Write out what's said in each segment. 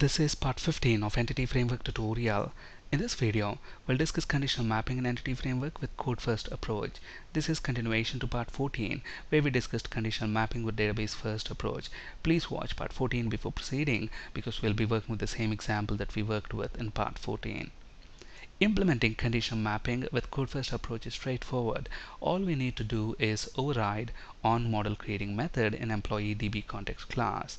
This is part 15 of Entity Framework tutorial. In this video, we'll discuss conditional mapping in Entity Framework with code first approach. This is continuation to part 14 where we discussed conditional mapping with database first approach. Please watch part 14 before proceeding because we'll be working with the same example that we worked with in part 14. Implementing conditional mapping with code first approach is straightforward. All we need to do is override on model creating method in employee DB context class.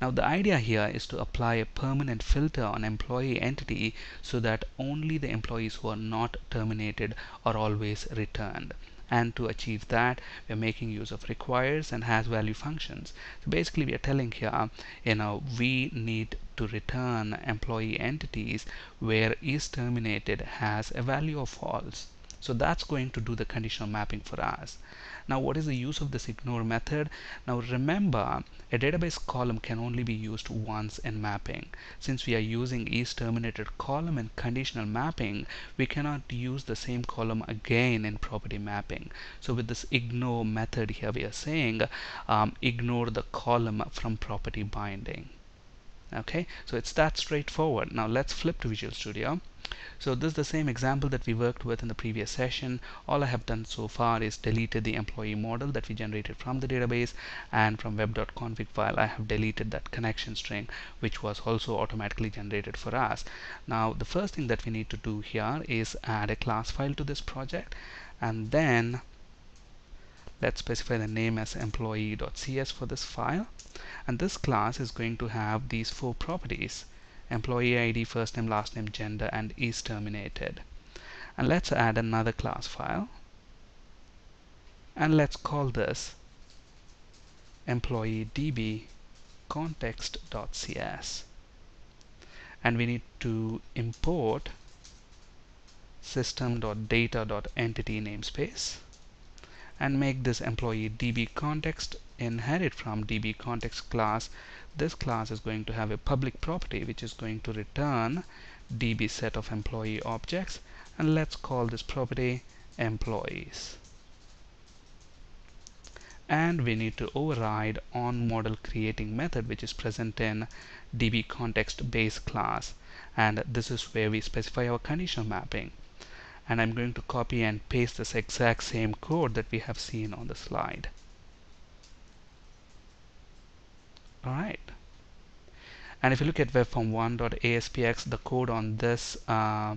Now the idea here is to apply a permanent filter on employee entity so that only the employees who are not terminated are always returned. And to achieve that we're making use of requires and has value functions. So basically we are telling here you know we need to return employee entities where is terminated has a value of false so that's going to do the conditional mapping for us. Now what is the use of this ignore method? Now remember a database column can only be used once in mapping. Since we are using is terminated column in conditional mapping, we cannot use the same column again in property mapping. So with this ignore method here we are saying um, ignore the column from property binding okay so it's that straightforward now let's flip to Visual Studio so this is the same example that we worked with in the previous session. All I have done so far is deleted the employee model that we generated from the database and from web.config file I have deleted that connection string which was also automatically generated for us. Now the first thing that we need to do here is add a class file to this project and then let's specify the name as employee.cs for this file. And this class is going to have these four properties employee ID first name last name gender and is terminated. And let's add another class file. And let's call this employee db context.cs and we need to import system.data.entity namespace and make this employee db context inherit from db context class. This class is going to have a public property which is going to return db set of employee objects. And let's call this property employees. And we need to override on model creating method which is present in db context base class. And this is where we specify our conditional mapping and I'm going to copy and paste this exact same code that we have seen on the slide. Alright. And if you look at webform1.aspx, the code on this uh,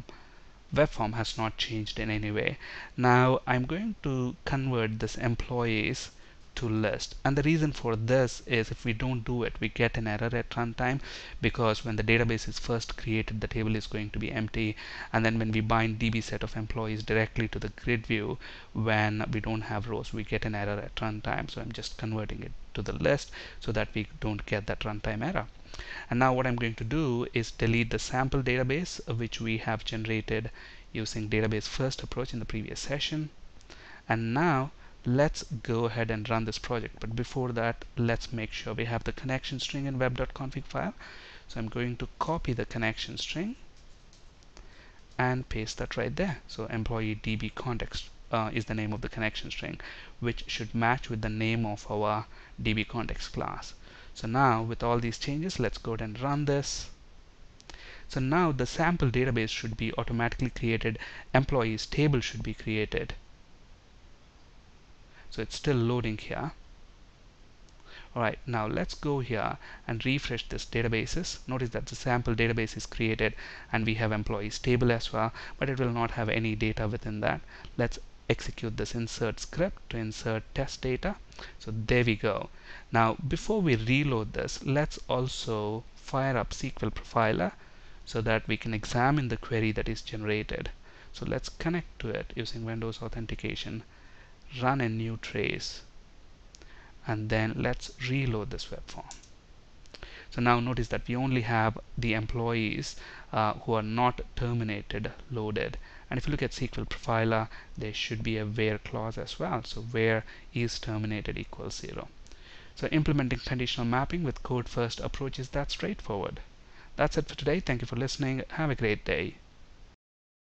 web form has not changed in any way. Now I'm going to convert this employees to list. And the reason for this is if we don't do it we get an error at runtime because when the database is first created the table is going to be empty. And then when we bind db set of employees directly to the grid view when we don't have rows we get an error at runtime. So I'm just converting it to the list so that we don't get that runtime error. And now what I'm going to do is delete the sample database which we have generated using database first approach in the previous session. And now let's go ahead and run this project. But before that let's make sure we have the connection string in web.config file. So I'm going to copy the connection string and paste that right there. So employee db context uh, is the name of the connection string which should match with the name of our db context class. So now with all these changes let's go ahead and run this. So now the sample database should be automatically created. Employees table should be created so it's still loading here. Alright now let's go here and refresh this databases. Notice that the sample database is created and we have employees table as well but it will not have any data within that. Let's execute this insert script to insert test data. So there we go. Now before we reload this let's also fire up SQL profiler so that we can examine the query that is generated. So let's connect to it using Windows authentication run a new trace and then let's reload this web form. So now notice that we only have the employees uh, who are not terminated loaded. And if you look at SQL profiler there should be a where clause as well. So where is terminated equals zero. So implementing conditional mapping with code first approach is that straightforward. That's it for today. Thank you for listening. Have a great day